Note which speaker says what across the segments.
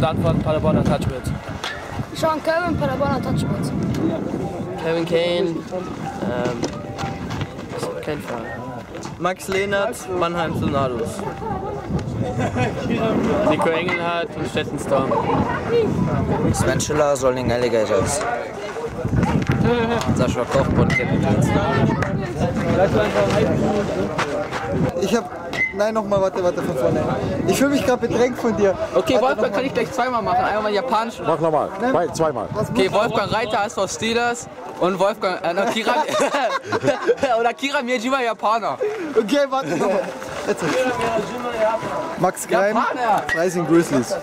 Speaker 1: Gute Antwort, Paderborner Touchwitz.
Speaker 2: Sean Kerwin, Paderborner Touchwitz.
Speaker 1: Kevin Kane, ähm, kein Fall. Max Lehnert, Mannheim Tornados. Nico Engelhardt und Stetten Storm.
Speaker 3: Sven Schiller, Solling Alligators. Sascha Koch, Bonn
Speaker 4: Ich hab. Nein, nochmal, warte, warte von vorne. Ich fühle mich gerade bedrängt von dir.
Speaker 1: Okay,
Speaker 4: Warte,
Speaker 1: Wolfgang kann ich gleich zweimal machen. Einmal mal japanisch.
Speaker 5: Mach nochmal. Zwei, zweimal.
Speaker 1: Okay, Wolfgang Reiter heißt aus Steelers und Wolfgang, äh, Kira, oder Kira Miyajima Japaner.
Speaker 4: Okay, warte nochmal. Jetzt. Max
Speaker 1: Japaner.
Speaker 4: Freising Grizzlies.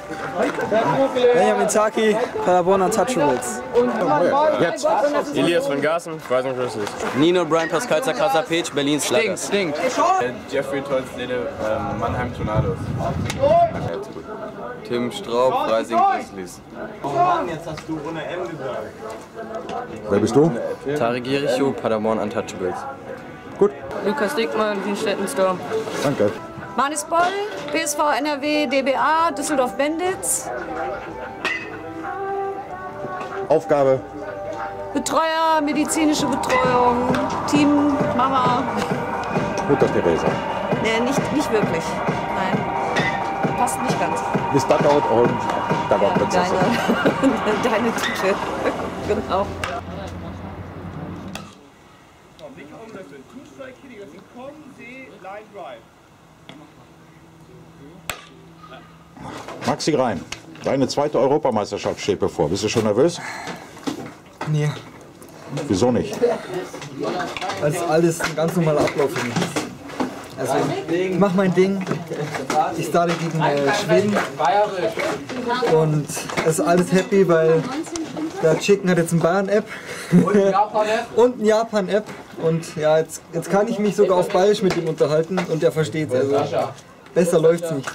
Speaker 3: Benjamin Zaki, Paderborner Touchables.
Speaker 5: Jetzt.
Speaker 6: Elias von Garsen, Freising Grizzlies.
Speaker 3: Nino Brian Pascal Zakasa Page, Berlin
Speaker 1: Stinkt,
Speaker 3: Slugers.
Speaker 1: stinkt.
Speaker 6: Jeffrey Tolzlede, ähm, Mannheim Tornados.
Speaker 3: Tim Straub, Freising Grizzlies.
Speaker 5: Wer bist du?
Speaker 3: Tarek Jericho, Paderborn Untouchables.
Speaker 2: Lukas Dickmann, Wienstetten Storm.
Speaker 5: Danke.
Speaker 2: Manis Boll, PSV NRW, DBA, Düsseldorf Bandits.
Speaker 5: Aufgabe.
Speaker 2: Betreuer, medizinische Betreuung, Team, Mama.
Speaker 5: Mutter Teresa.
Speaker 2: Nee, nicht, nicht wirklich. Nein. Passt nicht ganz.
Speaker 5: Miss Duckout und Duckout Prinzessin.
Speaker 2: Deine, deine Tüte. genau.
Speaker 5: Maxi Reim, deine zweite Europameisterschaft steht bevor. Bist du schon nervös?
Speaker 4: Nee,
Speaker 5: Wieso nicht?
Speaker 4: das ist alles ein ganz normaler Ablauf für mich. Also, ich mach mein Ding. Ich starte gegen äh, Schweden. Und es ist alles happy, weil der Chicken hat jetzt eine Bayern-App. und eine Japan-App. Und ja, jetzt, jetzt kann ich mich sogar auf Bayerisch mit ihm unterhalten und er versteht Also besser läuft's nicht.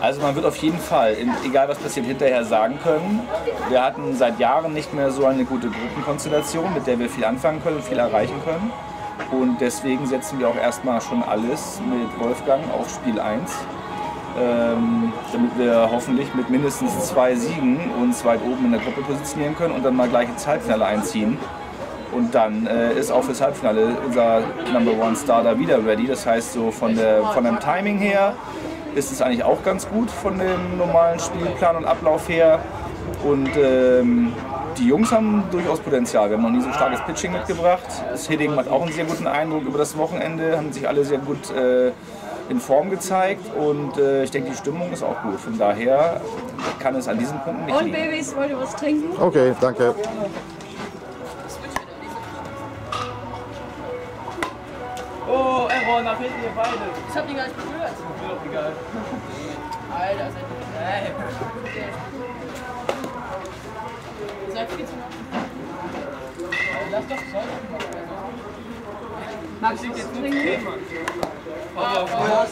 Speaker 7: Also man wird auf jeden Fall, egal was passiert, hinterher sagen können, wir hatten seit Jahren nicht mehr so eine gute Gruppenkonstellation, mit der wir viel anfangen können viel erreichen können. Und deswegen setzen wir auch erstmal schon alles mit Wolfgang auf Spiel 1, ähm, damit wir hoffentlich mit mindestens zwei Siegen uns weit oben in der Gruppe positionieren können und dann mal gleich ins Halbfinale einziehen. Und dann äh, ist auch fürs Halbfinale unser Number One Starter wieder ready. Das heißt, so von, der, von dem Timing her ist es eigentlich auch ganz gut von dem normalen Spielplan und Ablauf her. Und ähm, die Jungs haben durchaus Potenzial. Wir haben noch nie so starkes Pitching mitgebracht. Das Hitting macht auch einen sehr guten Eindruck über das Wochenende, haben sich alle sehr gut äh, in Form gezeigt und äh, ich denke, die Stimmung ist auch gut. Von daher kann es an diesen Punkten nicht
Speaker 2: Und
Speaker 7: liegen.
Speaker 2: Babys, wollt ihr was trinken?
Speaker 5: Okay, danke.
Speaker 1: Oh, Error, nach hinten ihr beide.
Speaker 2: Ich hab die gar nicht berührt.
Speaker 1: Mir doch egal.
Speaker 2: Alter, seid ihr. Ihr seid viel zu.
Speaker 1: Lass doch Zeug.
Speaker 2: Magst du jetzt trinken?
Speaker 1: Aber,